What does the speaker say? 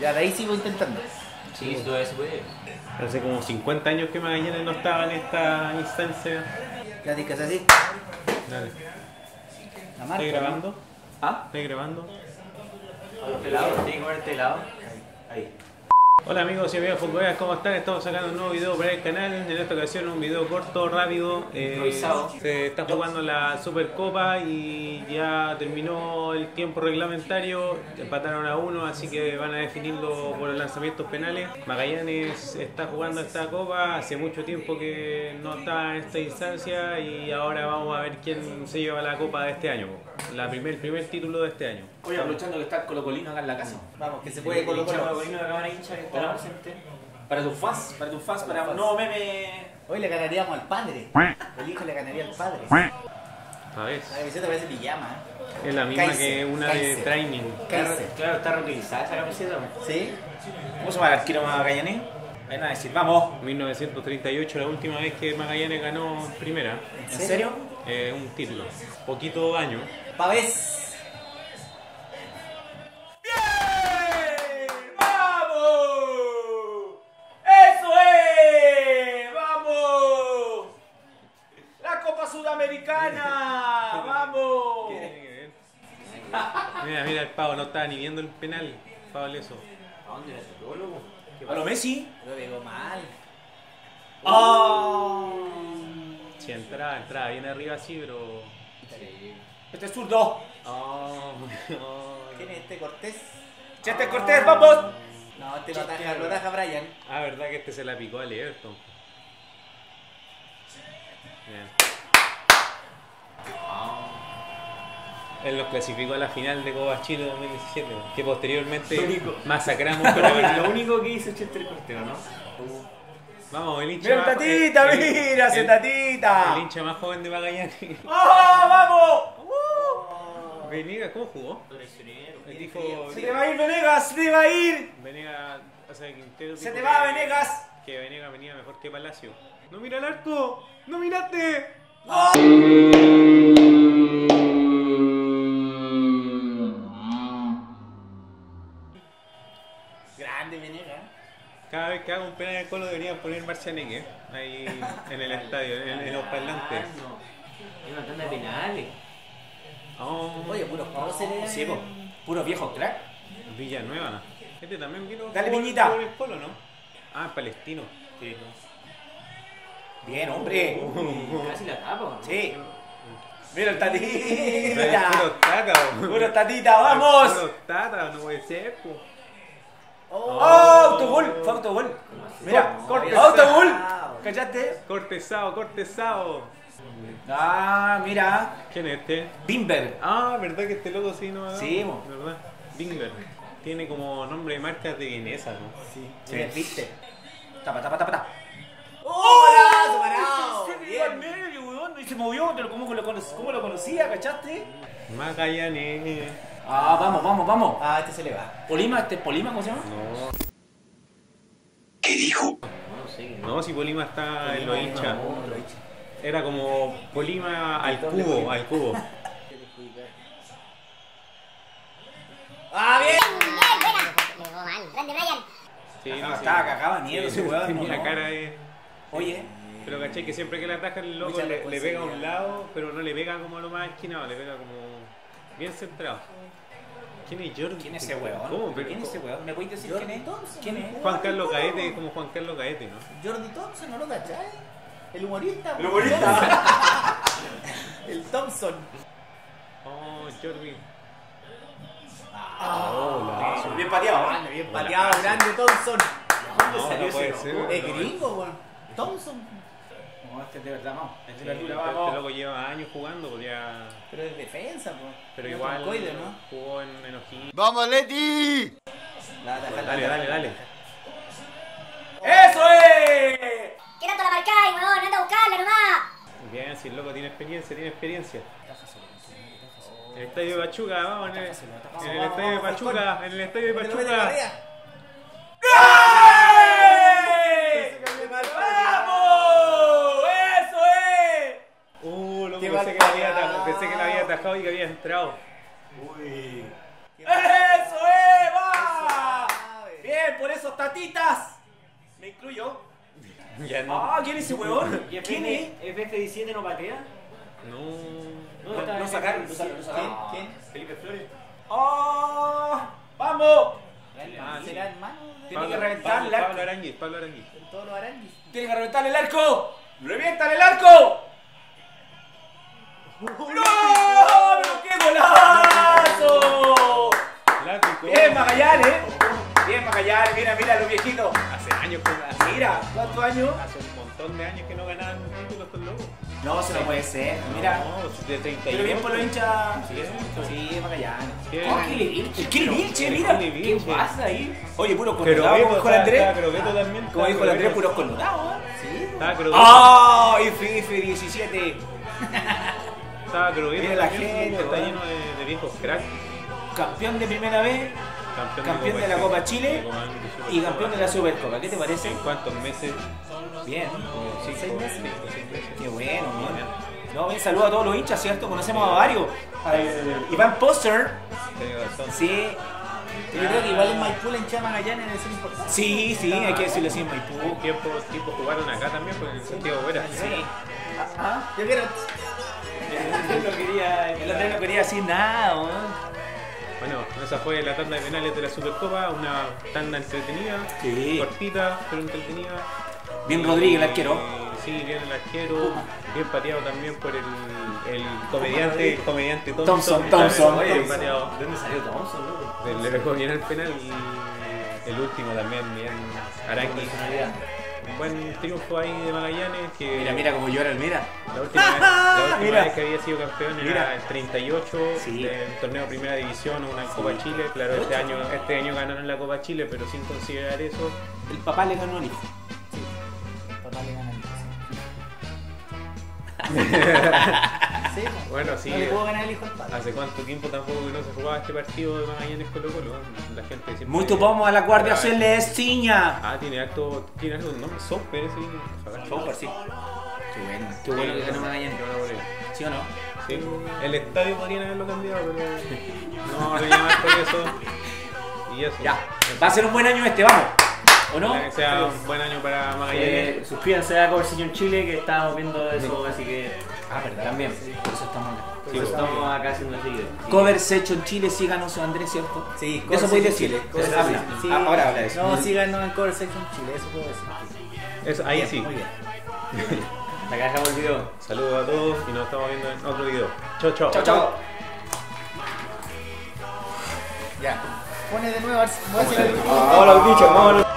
Ya de ahí sigo intentando. Sí, todavía se puede. Hace como 50 años que Magallanes no estaba en esta instancia. Ya tienes que hacer así. Dale. La marca. ¿Estás grabando? ¿Ah? ¿Estás grabando? Este lado, tiene que poner este lado. Ahí. Hola amigos y amigas futboleras, ¿cómo están? Estamos sacando un nuevo video para el canal. En esta ocasión un video corto, rápido. eh, Improvisado. se está jugando la Supercopa y ya terminó el tiempo reglamentario. Empataron a uno, así que van a definirlo por los lanzamientos penales. Magallanes está jugando esta copa. Hace mucho tiempo que no está en esta instancia y ahora vamos a ver quién se lleva la copa de este año. La primer, el primer título de este año. Oye, aprovechando que está el colocolino acá en la casa. Vamos, que se puede Colo colocar. Colocolino de cámara hincha presente. Para tus fans, para tus fans, para un nuevo meme. Hoy le ganaríamos al padre. El hijo le ganaría al padre. A ver, La camiseta parece pijama. ¿eh? es la misma Kaiser, que una de training. Kaiser. Claro, está reutilizada esa camiseta. ¿Sí? ¿Cómo se llama el arquero Magallanes? Ahí nada decir, vamos. 1938, la última vez que Magallanes ganó primera, ¿En serio? eh, un título. Poquito año. Pavés. ¡Bien! ¡Vamos! ¡Eso es! ¡Vamos! ¡La Copa Sudamericana! ¡Vamos! Mira, mira el pavo, no estaba ni viendo el penal. Pavo leso. ¿A dónde la loco? ¿A lo Messi? Lo digo mal. ¡Oh! Si entraba, entraba bien arriba así, pero. Este es zurdo. Oh, oh. ¿Quién es este Cortés? Chete Cortés, vamos. No, este lo ataja, lo ataja Brian. Ah, verdad que este se la picó al Everton. Bien. Él nos clasificó a la final de Copa Chile 2017, que posteriormente único. masacramos. Lo único que hizo Chester Cortés, ¿no? Vamos, el hincha Mira más- tatita, el- mira, ese el- tatita. El hincha más joven de Magallanes. ¡Ah, vamos! Venegas, ¿cómo jugó? Él dijo. Se te va a ir Venegas, se te va a ir. Venegas, o sea, Quintero Se te va Venegas. Que Venegas venía mejor que Palacio. ¡No mira el arco! ¡No miraste! Grande que haga un penal en el colo deberían poner Marcianeque ahí en el estadio, en, en los parlantes. Hay una tanda de penales. Oh, Oye, puros próceres. Sí, po. Puros viejos crack. Villanueva. Este también vino Dale, por- piñita. por el colo, ¿no? Ah, palestino. Sí. Bien, hombre. Casi la tapa, ¿no? Sí. Mira el tatita. Puro tata. Puro tatita, vamos. Puro tata, no puede ser, po. ¡Oh! ¡Autogol! Fue autogol. Mira, Corte. autogol. ¿Cachaste? Cortesado, cortesado. Ah, mira. ¿Quién es este? Bimber. Ah, ¿verdad que este loco sí no Sí, mo. ¿Verdad? Bingler. Tiene como nombre de marcas de vienesa, ¿no? Sí. Sí. sí. ¿Viste? Tapa, tapa, tapa, tapa. ¡Oh! ¡Brazo parado! Se dio al medio, weón. Y se movió. pero ¿Cómo lo, cono- cómo lo conocía? ¿Cachaste? Magallanes. Ah, vamos, vamos, vamos. Ah, este se le va. Polima, este Polima, ¿cómo se llama? No, No sé. no, si Polima está en los Polima, hinchas. no, lo hincha. Era como Polima al cubo, al cubo. ¡Ah, bien! Le jugó mal. Grande Brian. Sí, Ah, sí. estaba cagado de miedo ese weón. Tenía no, no. cara de... Oye, Pero caché que siempre que le ataca el loco le, le pega a un lado, pero no le pega como a lo más esquinado, le pega como bien centrado. ¿Quién es Jordi? ¿quién es ese weón? ¿Cómo? ¿Quién es ese weón? ¿Me podéis decir Jordi quién es? Thompson. ¿Quién es? Juan Carlos Caete, es como Juan Carlos Caete, ¿no? Jordi Thompson, ¿no lo cachai? El humorista. El humorista. El Thompson. Oh, Jordi. Ah, Bien pateado. grande, bien pateado, grande Thompson. ¿Dónde No, salió no ese ser. Es gringo, weón. Thompson. No, este es de verdad, vamos. Este Sí, este, este loco lleva años jugando, podía... Pero es defensa, weón. Pero No igual jugó en, en O'Higgins. ¡Vamos, Leti! La Dale, dale, dale. ¡Eso es! ¿Qué tanto la marcáis, weón? Anda a buscarla nomás. Bien, si el loco tiene experiencia, tiene experiencia. En el estadio de Pachuca, vamos, en el, en el estadio de Pachuca, en el estadio de Pachuca. arriba. ¡Eh! ¡Vamos! ¡Eso es! Uh, loco, Qué pensé mal que, la había parado. atajado, pensé que la había atajado y que había entrado. ¡Eso es! ¡Va! por esos tatitas. Me incluyo. Ya no. Ah, ¿quién es ese weón? ¿Y ¿Quién es? FF17 no patea? No. ¿Dónde está Lo sacaron, FF17? sacaron. ¿Quién? Felipe Flores. ¡Oh! ¡Vamos! Ah, sí. ¿Será hermano de Tiene que reventar Pablo- el arco. Pablo Aranguis, Pablo Aranguis. todos los aranguis? Tiene que reventar el arco. ¡Revientan el arco! ¡No! ¡Pero qué golazo! Bien, Magallanes. Bien, Magallanes. Mira, mira los viejitos. Hace años que hace, Mira, ¿cuántos años? hace un montón de años que no ganaban títulos estos locos. No, se no puede ser. Mira. No, de 38. Pero bien por los hinchas. Sí. Sí, Magallanes. Oh, Kili Vilche. Mira. ¿Qué pasa ahí? Oye, puro Pero connotado, como dijo el Andrés. Como dijo el Andrés, puros connotados. ¿eh? Sí. ¡Ah! F 17 Estaba Crobeto Mira la gente, Está lleno de, de viejos cracks. Campeón de primera vez Campeón, Campeón de la Copa Chile de Copa- de y campeón de la Supercopa. ¿Qué te parece? ¿En cuántos meses? Bien. Como cinco, ¿Seis meses? cinco, seis meses. Qué bueno, bien. No, bien, saludo a todos los hinchas, ¿cierto? Conocemos a varios. Al Iván Poster. Sí. Yo creo que igual en Maipú la hinchada Magallanes debe ser importante. Sí, sí, hay que decirlo así en Maipú. tiempo, tipo jugaron acá también, pues en Santiago Fuera. Sí. Ah, yo quiero. Yo no quería. El Andrés no quería decir nada, weón. Bueno, esa fue la tanda de penales de la Supercopa, una tanda entretenida, Sí. cortita, pero entretenida. Bien Rodríguez, el arquero. Eh, Sí, bien el arquero, bien pateado también por el, el comediante, el comediante Thompson. Thompson, Thompson. Bien Oye, pateado. ¿De dónde salió Thompson, loco? Le dejó bien el penal y el último también, bien Arangui. Buen triunfo ahí de Magallanes que Mira, mira cómo llora el mira. la última, vez, la última Mira. vez que había sido campeón era Mira. el 38 Sí. del torneo de primera división o una Copa Chile. Claro, este año, este año ganaron la Copa Chile, pero sin considerar eso. El papá le ganó al hijo. Papá le gana el hijo, sí. Pues. Bueno, sí. No le puedo ganar el hijo al padre. ¿Hace cuánto tiempo tampoco que no se jugaba este partido de Magallanes Colo Colo? La gente siempre... Muy vamos a la Guardia Celestiña. Ah, tiene acto, tiene acto, no, Soper, sí. Soper, sí. Qué bueno, qué bueno que ganó Magallanes. ¿Sí o no? Sí, el estadio podrían haberlo cambiado, pero no lo llaman por eso. Y eso. Ya. Va a ser un buen año este, vamos. ¿O no? Que sea un buen año para Magallanes. Eh, suscríbanse a Conversación Chile que estábamos viendo eso, así que Ah, ¿verdad? también. Por eso estamos acá. Por Sí, eso pues. estamos acá haciendo este video. Cover Secho en Chile, síganos Andrés, ¿cierto? Sí, Eso Cover podéis Section decirle. Chile. Cover Habla. Section. Sí. Ah, Ahora habla eso. No, síganos en Cover Section Chile, eso puedo decir. Eso, ahí Bien, sí. Muy bien. Hasta acá dejamos el video. Saludos a todos y nos estamos viendo en otro video. Chao, chao. Chao, chao. Ya. Pone de nuevo, a ver si voy a hacer algo. Vámonos, bichos, vámonos.